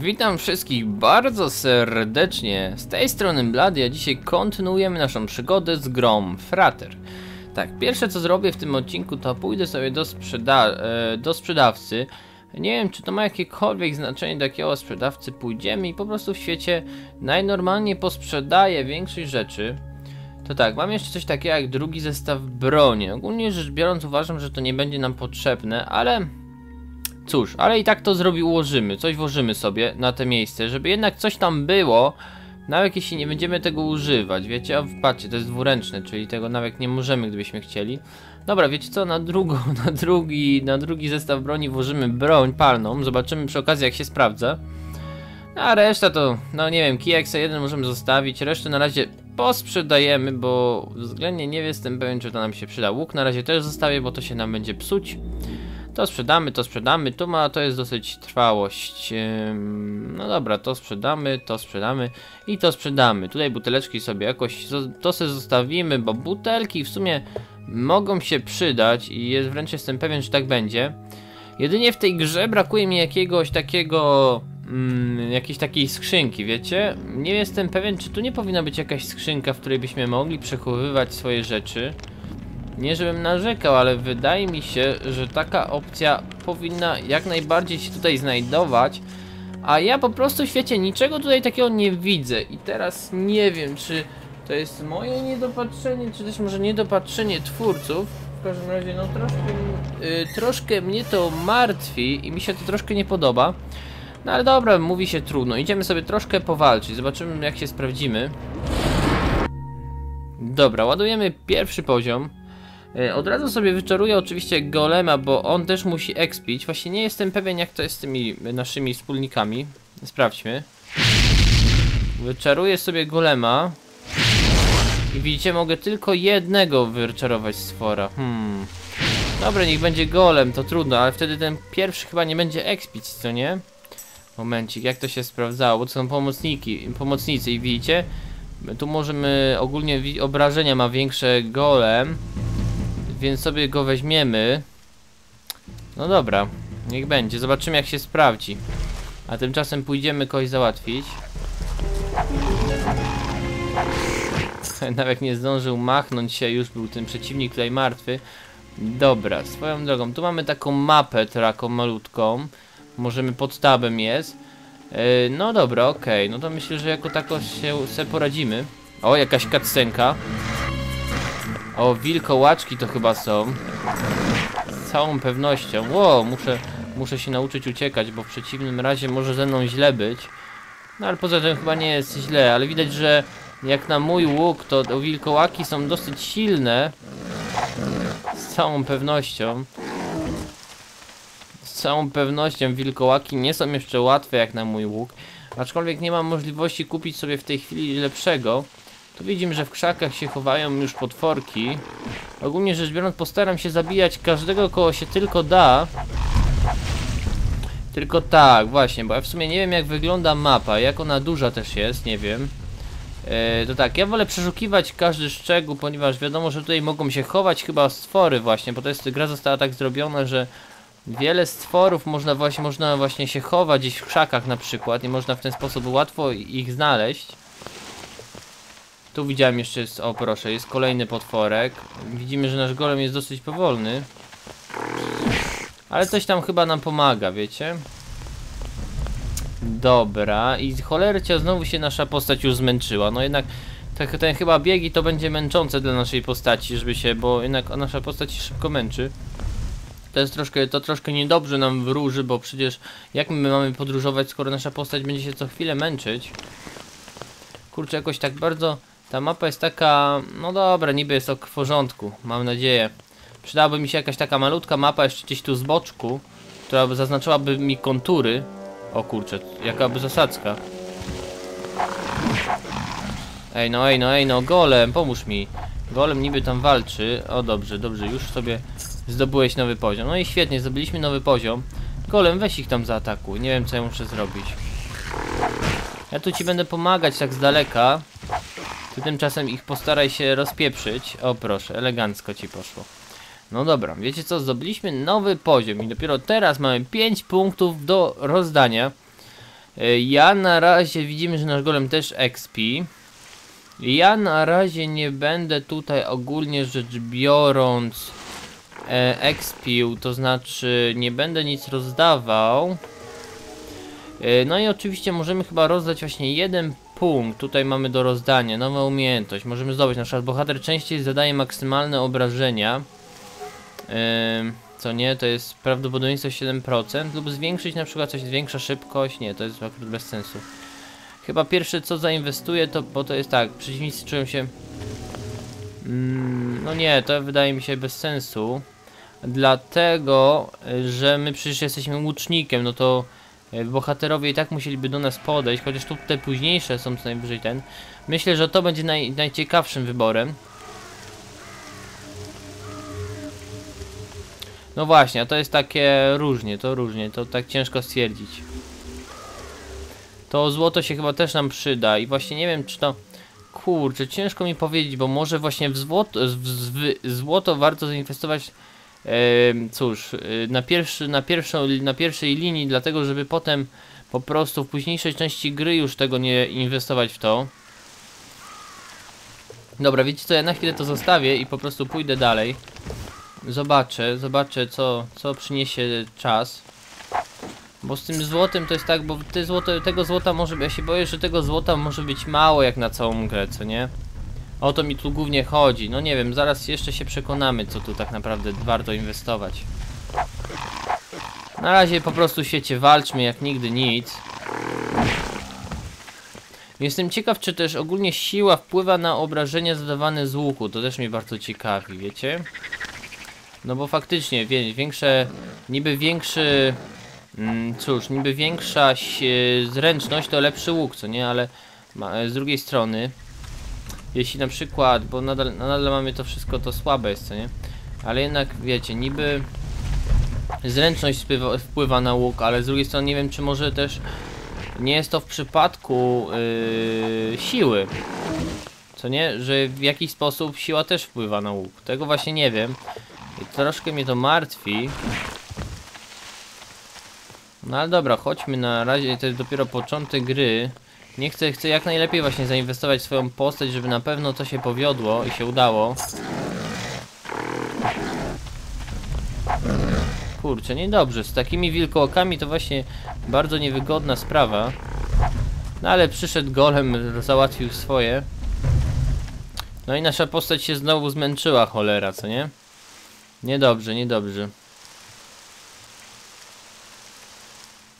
Witam wszystkich bardzo serdecznie. Z tej strony Blady, a dzisiaj kontynuujemy naszą przygodę z grą Frater. Tak, pierwsze co zrobię w tym odcinku to pójdę sobie do, sprzeda e, do sprzedawcy. Nie wiem czy to ma jakiekolwiek znaczenie do jakiego sprzedawcy pójdziemy i po prostu w świecie najnormalniej posprzedaję większość rzeczy. To tak, mam jeszcze coś takiego jak drugi zestaw broni. Ogólnie rzecz biorąc uważam, że to nie będzie nam potrzebne, ale Cóż, ale i tak to zrobi ułożymy, coś włożymy sobie na te miejsce, żeby jednak coś tam było, nawet jeśli nie będziemy tego używać, wiecie, a patrzcie, to jest dwuręczne, czyli tego nawet nie możemy, gdybyśmy chcieli. Dobra, wiecie co, na, drugą, na, drugi, na drugi zestaw broni włożymy broń palną, zobaczymy przy okazji jak się sprawdza. A reszta to, no nie wiem, KX 1 możemy zostawić, resztę na razie posprzedajemy, bo względnie nie jestem pewien, czy to nam się przyda. Łuk na razie też zostawię, bo to się nam będzie psuć. To sprzedamy, to sprzedamy, tu ma, to jest dosyć trwałość. No dobra, to sprzedamy, to sprzedamy i to sprzedamy. Tutaj buteleczki sobie jakoś, to sobie zostawimy, bo butelki w sumie mogą się przydać i jest, wręcz jestem pewien, że tak będzie. Jedynie w tej grze brakuje mi jakiegoś takiego, mm, jakiejś takiej skrzynki, wiecie? Nie jestem pewien, czy tu nie powinna być jakaś skrzynka, w której byśmy mogli przechowywać swoje rzeczy. Nie żebym narzekał, ale wydaje mi się, że taka opcja powinna jak najbardziej się tutaj znajdować. A ja po prostu w świecie niczego tutaj takiego nie widzę. I teraz nie wiem, czy to jest moje niedopatrzenie, czy też może niedopatrzenie twórców. W każdym razie, no troszkę, yy, troszkę mnie to martwi i mi się to troszkę nie podoba. No ale dobra, mówi się trudno. Idziemy sobie troszkę powalczyć. Zobaczymy jak się sprawdzimy. Dobra, ładujemy pierwszy poziom. E, od razu sobie wyczaruję oczywiście golema, bo on też musi expić. Właśnie nie jestem pewien jak to jest z tymi naszymi wspólnikami. Sprawdźmy. Wyczaruję sobie golema. I widzicie, mogę tylko jednego wyczarować stwora. Hmm. Dobra, niech będzie golem, to trudno, ale wtedy ten pierwszy chyba nie będzie expić, co nie? Momencik, jak to się sprawdzało? Bo to są pomocniki, pomocnicy i widzicie? Tu możemy, ogólnie obrażenia ma większe golem. Więc sobie go weźmiemy. No dobra, niech będzie. Zobaczymy jak się sprawdzi. A tymczasem pójdziemy kogoś załatwić. Nawet nie zdążył machnąć się, już był ten przeciwnik tutaj martwy. Dobra, swoją drogą, tu mamy taką mapę taką malutką. Możemy pod tabem jest. Yy, no dobra, okej, okay. no to myślę, że jako tako się sobie poradzimy. O, jakaś cutscenka. O, wilkołaczki to chyba są. Z całą pewnością. Ło, muszę, muszę się nauczyć uciekać, bo w przeciwnym razie może ze mną źle być. No ale poza tym chyba nie jest źle, ale widać, że jak na mój łuk, to wilkołaki są dosyć silne. Z całą pewnością. Z całą pewnością wilkołaki nie są jeszcze łatwe jak na mój łuk. Aczkolwiek nie mam możliwości kupić sobie w tej chwili lepszego. Tu widzimy, że w krzakach się chowają już potworki. Ogólnie rzecz biorąc postaram się zabijać każdego koło się tylko da. Tylko tak, właśnie, bo ja w sumie nie wiem jak wygląda mapa, jak ona duża też jest, nie wiem. E, to tak, ja wolę przeszukiwać każdy szczegół, ponieważ wiadomo, że tutaj mogą się chować chyba stwory właśnie, bo to jest, gra została tak zrobiona, że wiele stworów można właśnie, można właśnie się chować gdzieś w krzakach na przykład i można w ten sposób łatwo ich znaleźć. Tu widziałem jeszcze, jest, o proszę, jest kolejny potworek. Widzimy, że nasz golem jest dosyć powolny. Ale coś tam chyba nam pomaga, wiecie? Dobra, i cholercia znowu się nasza postać już zmęczyła. No jednak tak, ten chyba biegi to będzie męczące dla naszej postaci, żeby się, bo jednak nasza postać się szybko męczy. To jest troszkę, to troszkę niedobrze nam wróży, bo przecież jak my mamy podróżować, skoro nasza postać będzie się co chwilę męczyć? Kurczę, jakoś tak bardzo ta mapa jest taka, no dobra, niby jest ok w porządku, mam nadzieję. Przydałaby mi się jakaś taka malutka mapa jeszcze gdzieś tu z boczku, która by zaznaczyłaby mi kontury. O kurczę, jakaby zasadzka. Ej no, ej no, ej no, golem, pomóż mi. Golem niby tam walczy. O dobrze, dobrze, już sobie zdobyłeś nowy poziom. No i świetnie, zdobyliśmy nowy poziom. Golem, weź ich tam zaatakuj. Nie wiem co ja muszę zrobić. Ja tu ci będę pomagać tak z daleka. Ty tymczasem ich postaraj się rozpieprzyć. O proszę, elegancko ci poszło. No dobra, wiecie co, zdobyliśmy nowy poziom i dopiero teraz mamy 5 punktów do rozdania. E, Ja na razie widzimy, że nasz golem też expi. Ja na razie nie będę tutaj ogólnie rzecz biorąc e, expił, to znaczy nie będę nic rozdawał. E, no i oczywiście możemy chyba rozdać właśnie jeden punkt. Tutaj mamy do rozdania, nowa umiejętność. Możemy zdobyć, na przykład bohater częściej zadaje maksymalne obrażenia. Ym, co nie, to jest prawdopodobieństwo 7% lub zwiększyć na przykład coś, zwiększa szybkość, nie, to jest akurat bez sensu. Chyba pierwsze co zainwestuję to, bo to jest tak, przeciwnicy czują się... Mm, no nie, to wydaje mi się bez sensu. Dlatego, y, że my przecież jesteśmy łucznikiem, no to bohaterowie i tak musieliby do nas podejść, chociaż tu te późniejsze są co najwyżej ten. Myślę, że to będzie naj, najciekawszym wyborem. No właśnie, a to jest takie różnie, to różnie, to tak ciężko stwierdzić. To złoto się chyba też nam przyda i właśnie nie wiem czy to... Kurczę, ciężko mi powiedzieć, bo może właśnie w złoto, w, w, w złoto warto zainwestować cóż, y, na, pierwszy, na, pierwszą, na pierwszej linii, dlatego żeby potem po prostu w późniejszej części gry już tego nie inwestować w to. Dobra, wiecie co, ja na chwilę to zostawię i po prostu pójdę dalej. Zobaczę, zobaczę co, co przyniesie czas. Bo z tym złotem to jest tak, bo te złoto, tego złota może, ja się boję, że tego złota może być mało jak na całą grę, co nie? O to mi tu głównie chodzi. No nie wiem, zaraz jeszcze się przekonamy, co tu tak naprawdę warto inwestować. Na razie po prostu świecie walczmy jak nigdy nic. Jestem ciekaw, czy też ogólnie siła wpływa na obrażenia zadawane z łuku. To też mnie bardzo ciekawi, wiecie? No bo faktycznie, większe, niby większy, mm, cóż, niby większa si- zręczność to lepszy łuk, co nie? Ale ma, z drugiej strony, jeśli na przykład, bo nadal, nadal mamy to wszystko, to słabe jest, co nie? Ale jednak, wiecie, niby zręczność wpływa, wpływa na łuk, ale z drugiej strony nie wiem, czy może też nie jest to w przypadku yy, siły. Co nie? Że w jakiś sposób siła też wpływa na łuk. Tego właśnie nie wiem. I troszkę mnie to martwi. No ale dobra, chodźmy na razie, to jest dopiero początek gry. Nie chcę, chcę jak najlepiej właśnie zainwestować w swoją postać, żeby na pewno to się powiodło i się udało. Kurczę, niedobrze, z takimi wilkołakami to właśnie bardzo niewygodna sprawa. No ale przyszedł golem, załatwił swoje. No i nasza postać się znowu zmęczyła, cholera, co nie? Niedobrze, niedobrze.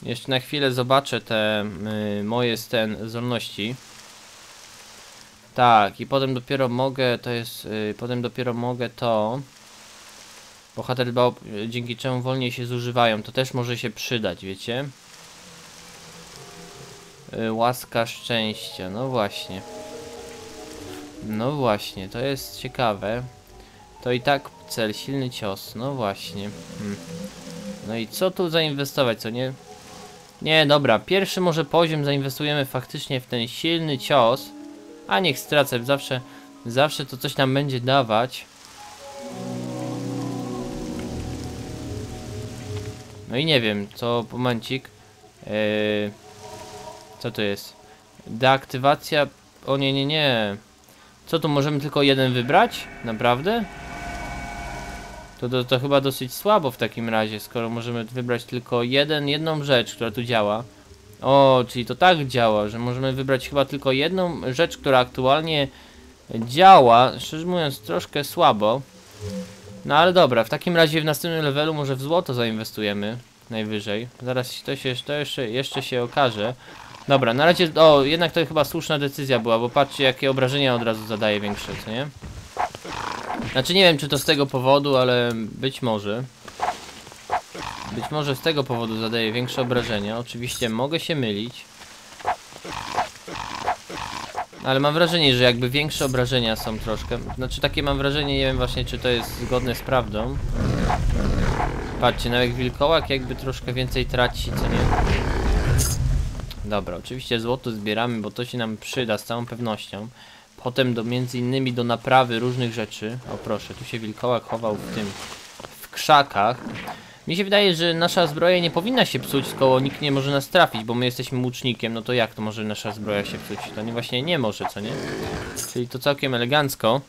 Jeszcze na chwilę zobaczę te y, moje ten zdolności. Tak, i potem dopiero mogę, to jest, y, potem dopiero mogę to. Bohater dbał, y, dzięki czemu wolniej się zużywają, to też może się przydać, wiecie? Y, łaska szczęścia, no właśnie. No właśnie, to jest ciekawe. To i tak cel, silny cios, no właśnie. Hmm. No i co tu zainwestować, co nie? Nie, dobra, pierwszy może poziom zainwestujemy faktycznie w ten silny cios. A niech stracę, zawsze, zawsze to coś nam będzie dawać. No i nie wiem, co, momencik. Yy, co to jest? Deaktywacja, o nie, nie, nie. Co tu, możemy tylko jeden wybrać? Naprawdę? To, to, to chyba dosyć słabo w takim razie, skoro możemy wybrać tylko jeden, jedną rzecz, która tu działa. O, czyli to tak działa, że możemy wybrać chyba tylko jedną rzecz, która aktualnie działa. Szczerze mówiąc, troszkę słabo. No ale dobra, w takim razie w następnym levelu może w złoto zainwestujemy. Najwyżej. Zaraz to, się, to jeszcze, jeszcze się okaże. Dobra, na razie, o, jednak to chyba słuszna decyzja była, bo patrzcie jakie obrażenia od razu zadaje większe, co nie? Znaczy nie wiem czy to z tego powodu, ale być może. Być może z tego powodu zadaje większe obrażenia. Oczywiście mogę się mylić. Ale mam wrażenie, że jakby większe obrażenia są troszkę. Znaczy takie mam wrażenie, nie wiem właśnie czy to jest zgodne z prawdą. Patrzcie, nawet wilkołak jakby troszkę więcej traci, co nie? Dobra, oczywiście złoto zbieramy, bo to się nam przyda z całą pewnością. Potem do między innymi do naprawy różnych rzeczy. O proszę, tu się wilkołak chował w tym w krzakach. Mi się wydaje, że nasza zbroja nie powinna się psuć, skoro nikt nie może nas trafić, bo my jesteśmy łucznikiem, no to jak to może nasza zbroja się psuć? To nie właśnie nie może, co nie? Czyli to całkiem elegancko.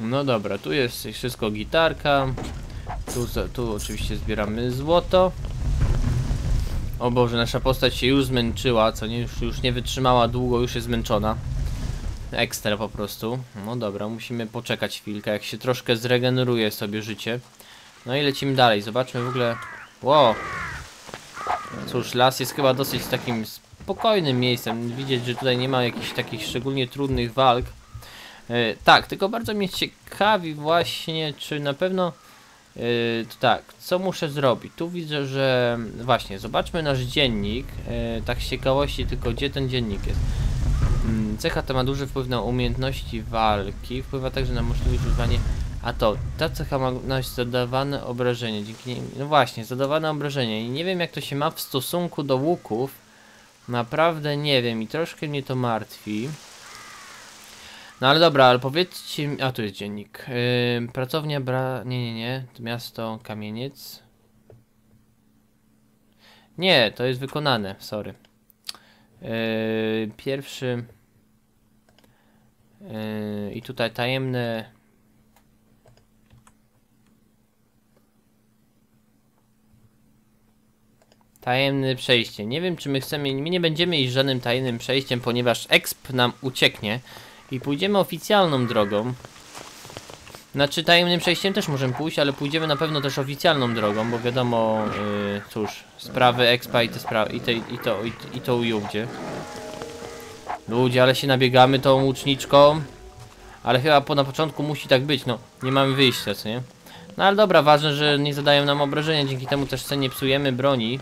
No dobra, tu jest wszystko gitarka. Tu, tu oczywiście zbieramy złoto. O Boże, nasza postać się już zmęczyła, co nie? Już, już nie wytrzymała długo, już jest zmęczona. Ekstra po prostu. No dobra, musimy poczekać chwilkę, jak się troszkę zregeneruje sobie życie. No i lecimy dalej, zobaczmy w ogóle... Wow! Cóż, las jest chyba dosyć takim spokojnym miejscem. Widzieć, że tutaj nie ma jakichś takich szczególnie trudnych walk. E, tak, tylko bardzo mnie ciekawi właśnie, czy na pewno... to tak, co muszę zrobić? Tu widzę, że... Właśnie, zobaczmy nasz dziennik. E, tak z ciekawości, tylko gdzie ten dziennik jest? Mm, Cecha ta ma duży wpływ na umiejętności walki, wpływa także na możliwość używania. A to, ta cecha ma nosić zadawane obrażenie, dzięki niej. No właśnie, zadawane obrażenie. I nie wiem, jak to się ma w stosunku do łuków. Naprawdę nie wiem i troszkę mnie to martwi. No ale dobra, ale powiedzcie mi. A tu jest dziennik. Yy, pracownia bra. Nie, nie, nie. To miasto Kamieniec. Nie, to jest wykonane, sorry. Yy, pierwszy. Yy, I tutaj tajemne. Tajemne przejście. Nie wiem, czy my chcemy. My nie będziemy iść żadnym tajemnym przejściem, ponieważ exp nam ucieknie i pójdziemy oficjalną drogą. Znaczy, tajemnym przejściem też możemy pójść, ale pójdziemy na pewno też oficjalną drogą, bo wiadomo, yy, cóż, sprawy expa i te sprawy, i, te, i to, i, i to ujówdzie. Ludzie, ale się nabiegamy tą łuczniczką. Ale chyba po na początku musi tak być, no. Nie mamy wyjścia, co nie? No ale dobra, ważne, że nie zadają nam obrażenia, dzięki temu też nie psujemy broni.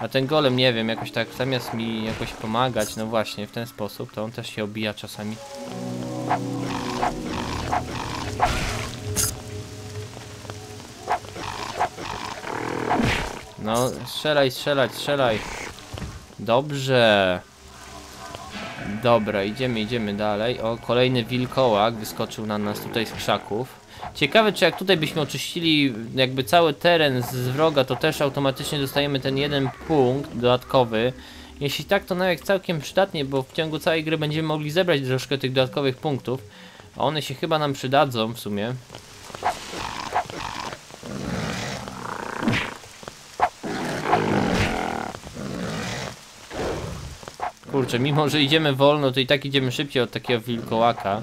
A ten golem, nie wiem, jakoś tak zamiast mi jakoś pomagać, no właśnie, w ten sposób, to on też się obija czasami. No, strzelaj, strzelać, strzelaj. Dobrze. Dobra, idziemy, idziemy dalej. O, kolejny wilkołak wyskoczył na nas tutaj z krzaków. Ciekawe, czy jak tutaj byśmy oczyścili jakby cały teren z wroga, to też automatycznie dostajemy ten jeden punkt dodatkowy. Jeśli tak, to nawet całkiem przydatnie, bo w ciągu całej gry będziemy mogli zebrać troszkę tych dodatkowych punktów. A one się chyba nam przydadzą w sumie. Kurczę, mimo że idziemy wolno, to i tak idziemy szybciej od takiego wilkołaka.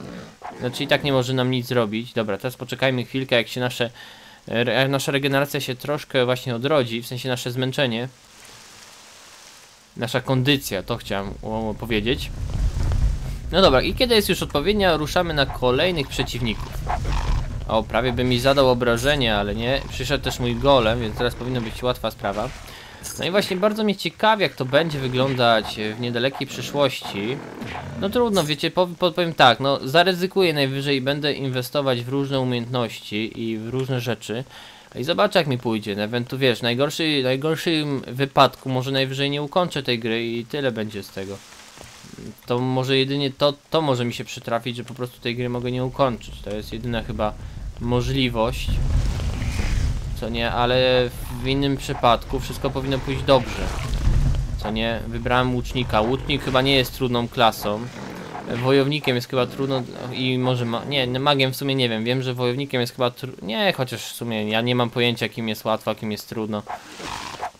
Znaczy i tak nie może nam nic zrobić. Dobra, teraz poczekajmy chwilkę, jak się nasze... nasza regeneracja się troszkę właśnie odrodzi, w sensie nasze zmęczenie. Nasza kondycja, to chciałem powiedzieć. No dobra, i kiedy jest już odpowiednia, ruszamy na kolejnych przeciwników. O, prawie by mi zadał obrażenie, ale nie. Przyszedł też mój golem, więc teraz powinno być łatwa sprawa. No i właśnie bardzo mnie ciekawi, jak to będzie wyglądać w niedalekiej przyszłości. No trudno, wiecie, pow- powiem tak, no zaryzykuję najwyżej i będę inwestować w różne umiejętności i w różne rzeczy. I zobaczę jak mi pójdzie, ewentu wiesz, najgorszy, najgorszym wypadku może najwyżej nie ukończę tej gry i tyle będzie z tego. To może jedynie to, to może mi się przytrafić, że po prostu tej gry mogę nie ukończyć. To jest jedyna chyba możliwość. Co nie, ale w innym przypadku wszystko powinno pójść dobrze. Co nie, wybrałem łucznika. Łucznik chyba nie jest trudną klasą. Wojownikiem jest chyba trudno i może ma... Nie, no magiem w sumie nie wiem. Wiem, że wojownikiem jest chyba tru... Nie, chociaż w sumie ja nie mam pojęcia kim jest łatwo, a kim jest trudno.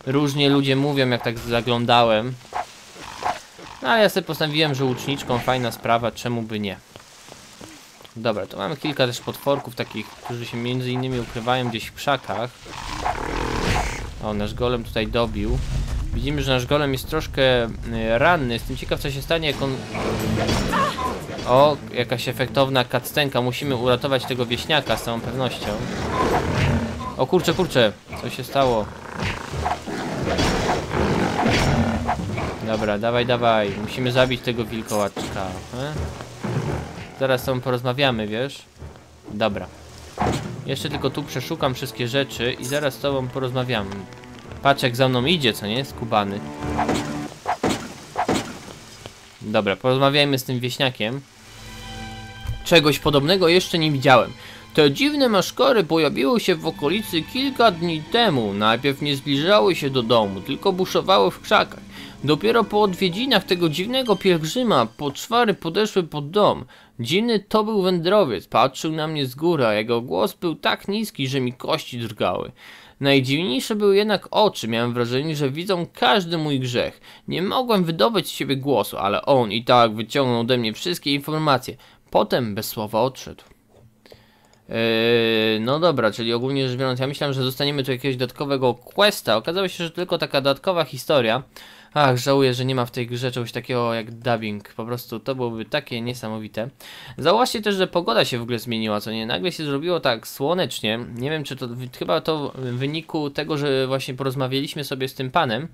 Różnie ludzie mówią, jak tak zaglądałem. No ale ja sobie postanowiłem, że łuczniczką fajna sprawa, czemu by nie. Dobra, to mamy kilka też potworków takich, którzy się między innymi ukrywają gdzieś w krzakach. O, nasz golem tutaj dobił. Widzimy, że nasz golem jest troszkę y, ranny. Jestem ciekaw, co się stanie, jak on... O, jakaś efektowna kactenka. Musimy uratować tego wieśniaka z całą pewnością. O kurczę, kurczę, co się stało? Dobra, dawaj, dawaj. Musimy zabić tego wilkołaczka. E? Zaraz z tobą porozmawiamy, wiesz? Dobra. Jeszcze tylko tu przeszukam wszystkie rzeczy i zaraz z tobą porozmawiamy. Patrz jak za mną idzie, co nie? Skubany. Dobra, porozmawiajmy z tym wieśniakiem. Czegoś podobnego jeszcze nie widziałem. Te dziwne maszkary pojawiły się w okolicy kilka dni temu. Najpierw nie zbliżały się do domu, tylko buszowały w krzakach. Dopiero po odwiedzinach tego dziwnego pielgrzyma poczwary podeszły pod dom. Dziwny to był wędrowiec, patrzył na mnie z góry, a jego głos był tak niski, że mi kości drgały. Najdziwniejsze były jednak oczy, miałem wrażenie, że widzą każdy mój grzech. Nie mogłem wydobyć z siebie głosu, ale on i tak wyciągnął ode mnie wszystkie informacje. Potem bez słowa odszedł. Yy, no dobra, czyli ogólnie rzecz biorąc, ja myślałem, że dostaniemy tu jakiegoś dodatkowego questa. Okazało się, że tylko taka dodatkowa historia. Ach, żałuję, że nie ma w tej grze czegoś takiego jak dubbing. Po prostu to byłoby takie niesamowite. Zauważcie też, że pogoda się w ogóle zmieniła, co nie? Nagle się zrobiło tak słonecznie. Nie wiem, czy to chyba to w wyniku tego, że właśnie porozmawialiśmy sobie z tym panem.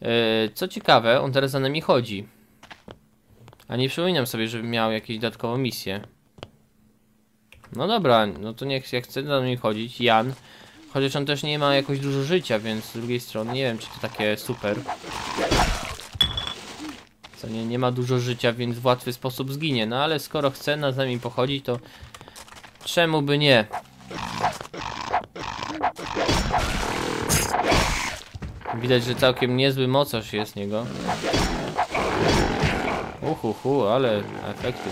Yy, co ciekawe, on teraz za nami chodzi. A nie przypominam sobie, żeby miał jakieś dodatkową misję. No dobra, no to niech jak chce za nami chodzić, Jan. Chociaż on też nie ma jakoś dużo życia, więc z drugiej strony nie wiem, czy to takie super. Co nie, nie ma dużo życia, więc w łatwy sposób zginie. No ale skoro chce na z nami pochodzić, to czemu by nie? Widać, że całkiem niezły mocarz jest niego. Uhuhu, ale efekty.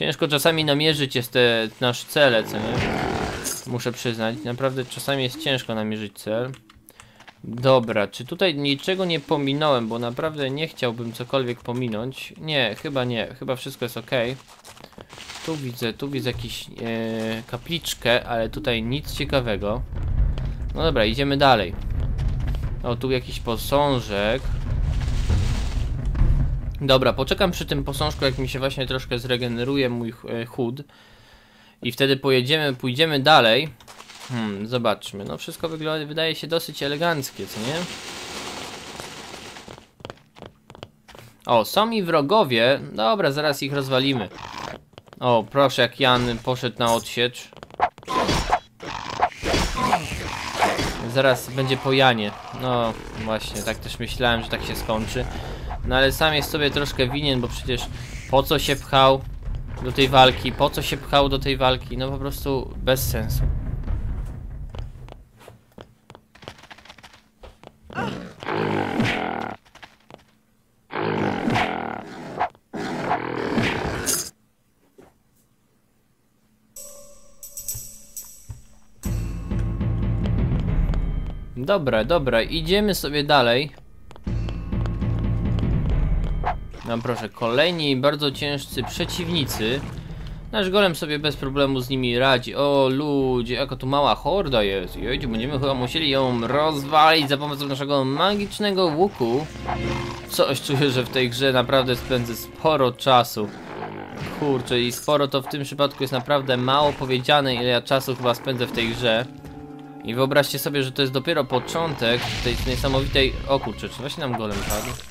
Ciężko czasami namierzyć jest te nasz cele, co nie? Muszę przyznać, naprawdę czasami jest ciężko namierzyć cel. Dobra, czy tutaj niczego nie pominąłem, bo naprawdę nie chciałbym cokolwiek pominąć. Nie, chyba nie, chyba wszystko jest ok. Tu widzę, tu widzę jakąś e, kapliczkę, ale tutaj nic ciekawego. No dobra, idziemy dalej. O, tu jakiś posążek. Dobra, poczekam przy tym posążku, jak mi się właśnie troszkę zregeneruje mój e, chód. I wtedy pojedziemy, pójdziemy dalej. Hmm, zobaczmy. No wszystko wygląda, wydaje się dosyć eleganckie, co nie? O, są mi wrogowie. Dobra, zaraz ich rozwalimy. O, proszę, jak Jan poszedł na odsiecz. Zaraz będzie po Janie. No, właśnie, tak też myślałem, że tak się skończy. No ale sam jest sobie troszkę winien, bo przecież po co się pchał do tej walki, po co się pchał do tej walki, no po prostu bez sensu. Dobra, dobra, idziemy sobie dalej. No proszę, kolejni bardzo ciężcy przeciwnicy. Nasz golem sobie bez problemu z nimi radzi. O ludzie, jaka tu mała horda jest. Jejcie, będziemy chyba musieli ją rozwalić za pomocą naszego magicznego łuku. Coś czuję, że w tej grze naprawdę spędzę sporo czasu. Kurczę, i sporo to w tym przypadku jest naprawdę mało powiedziane, ile ja czasu chyba spędzę w tej grze. I wyobraźcie sobie, że to jest dopiero początek tej niesamowitej... O kurczę, czy właśnie nam golem padł?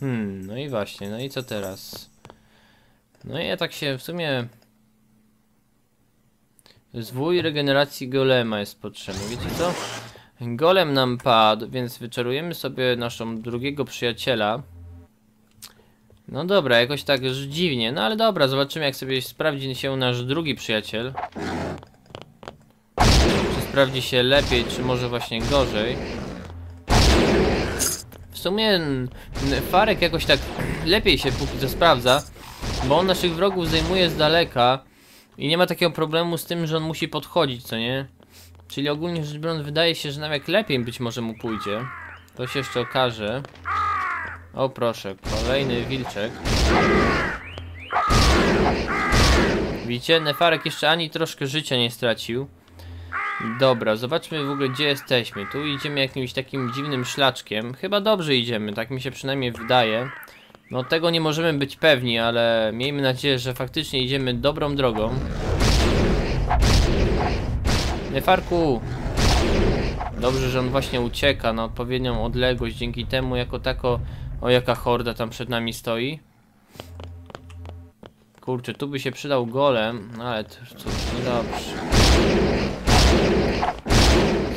Hmm, no i właśnie, no i co teraz? No i ja tak się w sumie... Zwój regeneracji golema jest potrzebny, wiecie co? Golem nam padł, więc wyczarujemy sobie naszą drugiego przyjaciela. No dobra, jakoś tak dziwnie, no ale dobra, zobaczymy jak sobie sprawdzi się nasz drugi przyjaciel. Czy sprawdzi się lepiej, czy może właśnie gorzej sumie Farek jakoś tak lepiej się póki co sprawdza, bo on naszych wrogów zajmuje z daleka i nie ma takiego problemu z tym, że on musi podchodzić, co nie? Czyli ogólnie rzecz biorąc wydaje się, że nawet lepiej być może mu pójdzie. To się jeszcze okaże. O proszę, kolejny wilczek. Widzicie, Nefarek jeszcze ani troszkę życia nie stracił. Dobra, zobaczmy w ogóle gdzie jesteśmy. Tu idziemy jakimś takim dziwnym szlaczkiem. Chyba dobrze idziemy, tak mi się przynajmniej wydaje. No tego nie możemy być pewni, ale miejmy nadzieję, że faktycznie idziemy dobrą drogą. Nefarku! Dobrze, że on właśnie ucieka na odpowiednią odległość, dzięki temu jako tako... O, jaka horda tam przed nami stoi. Kurczę, tu by się przydał golem, ale cóż, no dobrze.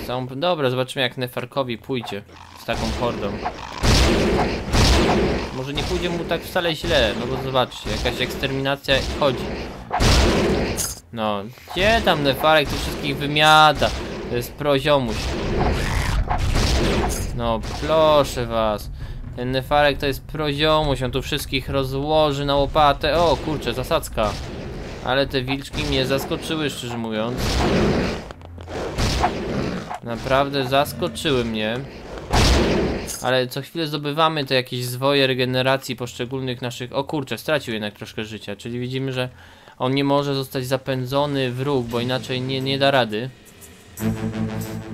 Są... Dobra, zobaczymy jak Nefarkowi pójdzie z taką hordą. może nie pójdzie mu tak wcale źle, no bo zobaczcie, jakaś eksterminacja chodzi. No, gdzie tam Nefarek tu wszystkich wymiata? To jest proziomuś. No, proszę was. Ten Nefarek to jest proziomuś, on tu wszystkich rozłoży na łopatę. O, kurczę, zasadzka. Ale te wilczki mnie zaskoczyły, szczerze mówiąc. Naprawdę zaskoczyły mnie. Ale co chwilę zdobywamy te jakieś zwoje regeneracji poszczególnych naszych... O kurczę, stracił jednak troszkę życia, czyli widzimy, że on nie może zostać zapędzony w róg, bo inaczej nie, nie da rady.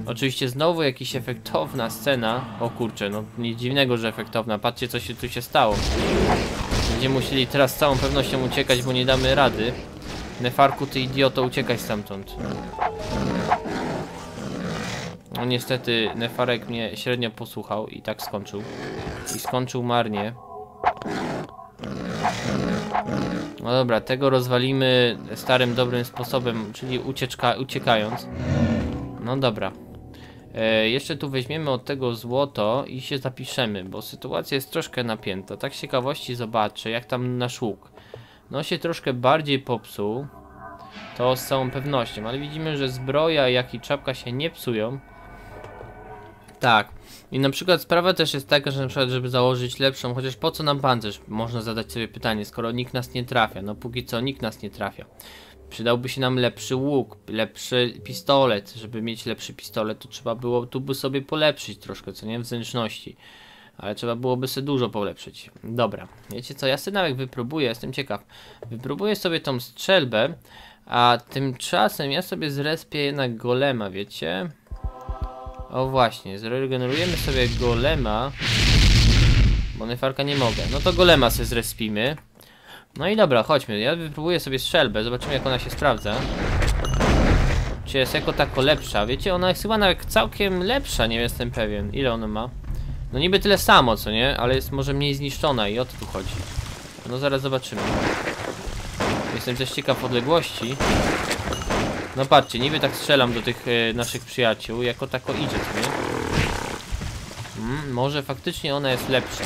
Oczywiście znowu jakaś efektowna scena. O kurczę, no nic dziwnego, że efektowna. Patrzcie co się tu się stało. Będziemy musieli teraz z całą pewnością uciekać, bo nie damy rady. Nefarku, ty idioto, uciekaj stamtąd. No niestety Nefarek mnie średnio posłuchał i tak skończył. I skończył marnie. No dobra, tego rozwalimy starym, dobrym sposobem, czyli ucieczka, uciekając. No dobra. E, jeszcze tu weźmiemy od tego złoto i się zapiszemy, bo sytuacja jest troszkę napięta. Tak z ciekawości zobaczę, jak tam nasz łuk. No się troszkę bardziej popsuł. To z całą pewnością, ale widzimy, że zbroja jak i czapka się nie psują. Tak. I na przykład sprawa też jest taka, że na przykład, żeby założyć lepszą, chociaż po co nam pancerz? Można zadać sobie pytanie, skoro nikt nas nie trafia. No póki co nikt nas nie trafia. Przydałby się nam lepszy łuk, lepszy pistolet. Żeby mieć lepszy pistolet, to trzeba było tu by sobie polepszyć troszkę, co nie? W zręczności. Ale trzeba byłoby sobie dużo polepszyć. Dobra, wiecie co, ja nawet wypróbuję, jestem ciekaw. Wypróbuję sobie tą strzelbę, a tymczasem ja sobie zrespię jednak golema, wiecie? O właśnie, zregenerujemy sobie golema. Bo nefarka nie mogę. No to golema sobie zrespimy. No i dobra, chodźmy. Ja wypróbuję sobie strzelbę, zobaczymy jak ona się sprawdza. Czy jest jako tako lepsza? Wiecie, ona jest chyba nawet całkiem lepsza, nie jestem pewien. Ile ona ma? No niby tyle samo, co nie? Ale jest może mniej zniszczona i o to tu chodzi. No zaraz zobaczymy. Jestem też ciekaw odległości. No patrzcie, niby tak strzelam do tych e, naszych przyjaciół, jako tako idzie, nie? Mm, może faktycznie ona jest lepsza.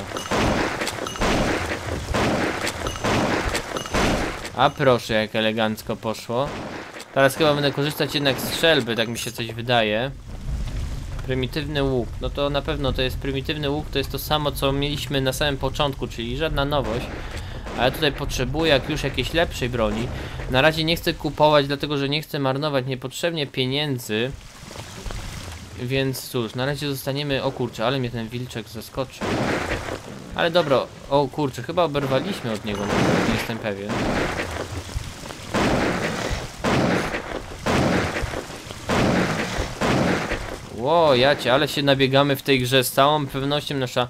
A proszę, jak elegancko poszło. Teraz chyba będę korzystać jednak z strzelby, tak mi się coś wydaje. Prymitywny łuk. No to na pewno to jest prymitywny łuk, to jest to samo co mieliśmy na samym początku, czyli żadna nowość. Ale tutaj potrzebuję jak już jakiejś lepszej broni. Na razie nie chcę kupować, dlatego że nie chcę marnować niepotrzebnie pieniędzy. Więc cóż, na razie zostaniemy... O kurczę, ale mnie ten wilczek zaskoczył. Ale dobra, o kurczę, chyba oberwaliśmy od niego, nie jestem pewien. Ło, jacie, ale się nabiegamy w tej grze, z całą pewnością nasza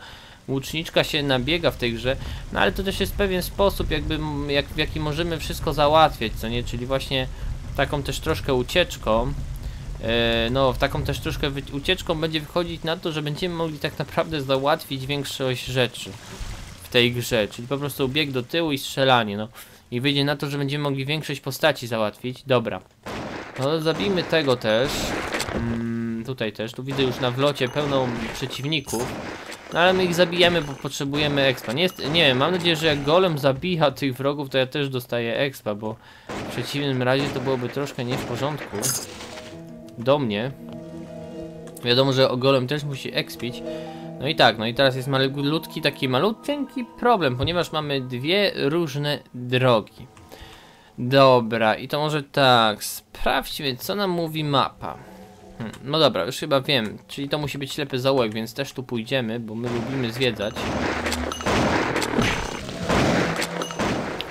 łuczniczka się nabiega w tej grze, no ale to też jest pewien sposób, jakby, jak, w jaki możemy wszystko załatwiać, co nie, czyli właśnie taką też troszkę ucieczką, e, no w taką też troszkę ucieczką będzie wychodzić na to, że będziemy mogli tak naprawdę załatwić większość rzeczy w tej grze, czyli po prostu bieg do tyłu i strzelanie, no. I wyjdzie na to, że będziemy mogli większość postaci załatwić, dobra. No zabijmy tego też, mm, tutaj też, tu widzę już na wlocie pełną przeciwników, ale my ich zabijemy, bo potrzebujemy expa. Nie, jest, nie wiem, mam nadzieję, że jak golem zabija tych wrogów, to ja też dostaję expa, bo w przeciwnym razie to byłoby troszkę nie w porządku. Do mnie. Wiadomo, że golem też musi expić. No i tak, no i teraz jest malutki, taki malutki problem, ponieważ mamy dwie różne drogi. Dobra, i to może tak, sprawdźmy co nam mówi mapa. Hmm, no dobra, już chyba wiem. Czyli to musi być ślepy zaułek, więc też tu pójdziemy, bo my lubimy zwiedzać.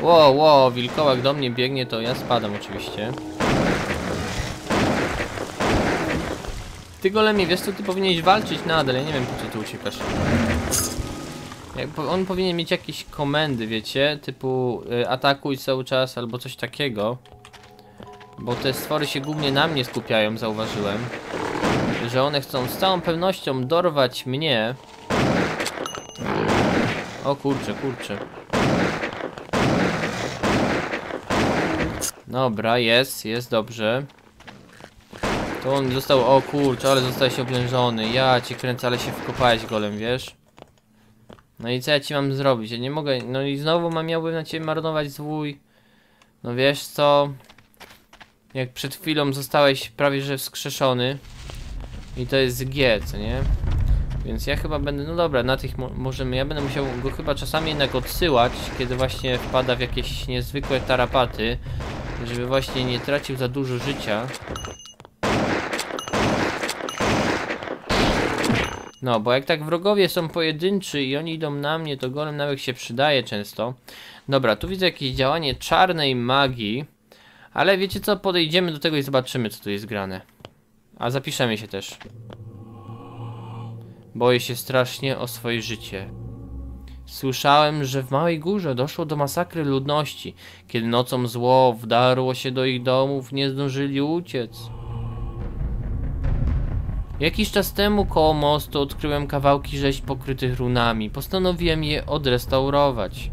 Ło, ło, wilkołak do mnie biegnie, to ja spadam oczywiście. Ty golemie, wiesz co, ty powinieneś walczyć nadal, ja nie wiem po co ty uciekasz. On powinien mieć jakieś komendy, wiecie, typu y, atakuj cały czas albo coś takiego. Bo te stwory się głównie na mnie skupiają, zauważyłem. Że one chcą z całą pewnością dorwać mnie. O kurczę, kurczę. Dobra, jest, jest dobrze. To on został, o kurczę, ale został się oblężony. Ja cię kręcę, ale się wkopałeś golem, wiesz? No i co ja ci mam zrobić? Ja nie mogę, no i znowu mam miałbym na ciebie marnować zwój. No wiesz co? Jak przed chwilą zostałeś prawie że wskrzeszony. I to jest G, co nie? Więc ja chyba będę, no dobra, na tych mo możemy, ja będę musiał go chyba czasami jednak odsyłać, kiedy właśnie wpada w jakieś niezwykłe tarapaty, żeby właśnie nie tracił za dużo życia. No, bo jak tak wrogowie są pojedynczy i oni idą na mnie, to golem nawet się przydaje często. Dobra, tu widzę jakieś działanie czarnej magii, ale wiecie co, podejdziemy do tego i zobaczymy, co tu jest grane. A zapiszemy się też. Boję się strasznie o swoje życie. Słyszałem, że w Małej Górze doszło do masakry ludności. Kiedy nocą zło wdarło się do ich domów, nie zdążyli uciec. Jakiś czas temu koło mostu odkryłem kawałki rzeźb pokrytych runami. Postanowiłem je odrestaurować.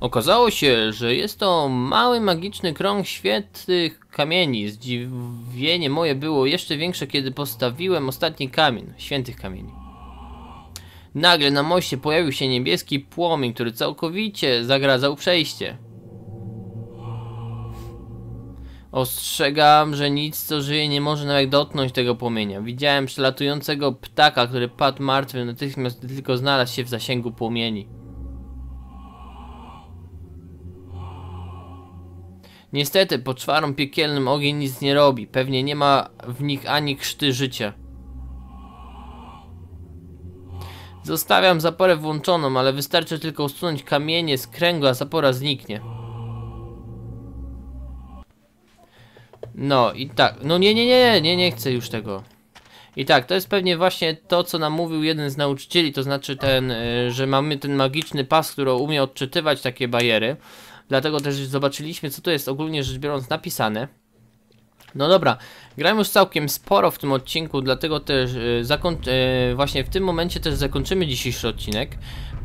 Okazało się, że jest to mały magiczny krąg świętych kamieni. Zdziwienie moje było jeszcze większe, kiedy postawiłem ostatni kamień, świętych kamieni. Nagle na moście pojawił się niebieski płomień, który całkowicie zagradzał przejście. Ostrzegam, że nic co żyje nie może nawet dotknąć tego płomienia. Widziałem przelatującego ptaka, który padł martwy natychmiast tylko znalazł się w zasięgu płomieni. Niestety, pod czwarą piekielnym ogień nic nie robi. Pewnie nie ma w nich ani krzty życia. Zostawiam zaporę włączoną, ale wystarczy tylko usunąć kamienie z kręgu, a zapora zniknie. No i tak, no nie, nie, nie, nie, nie chcę już tego. I tak, to jest pewnie właśnie to, co nam mówił jeden z nauczycieli, to znaczy ten, y, że mamy ten magiczny pas, który umie odczytywać takie bariery. Dlatego też zobaczyliśmy, co tu jest ogólnie rzecz biorąc napisane. No dobra, grałem już całkiem sporo w tym odcinku, dlatego też yy, właśnie w tym momencie też zakończymy dzisiejszy odcinek.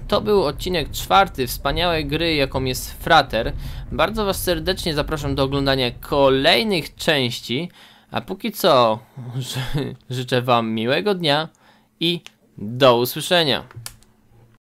To był odcinek czwarty wspaniałej gry, jaką jest Frater. Bardzo Was serdecznie zapraszam do oglądania kolejnych części. A póki co, życzę Wam miłego dnia i do usłyszenia.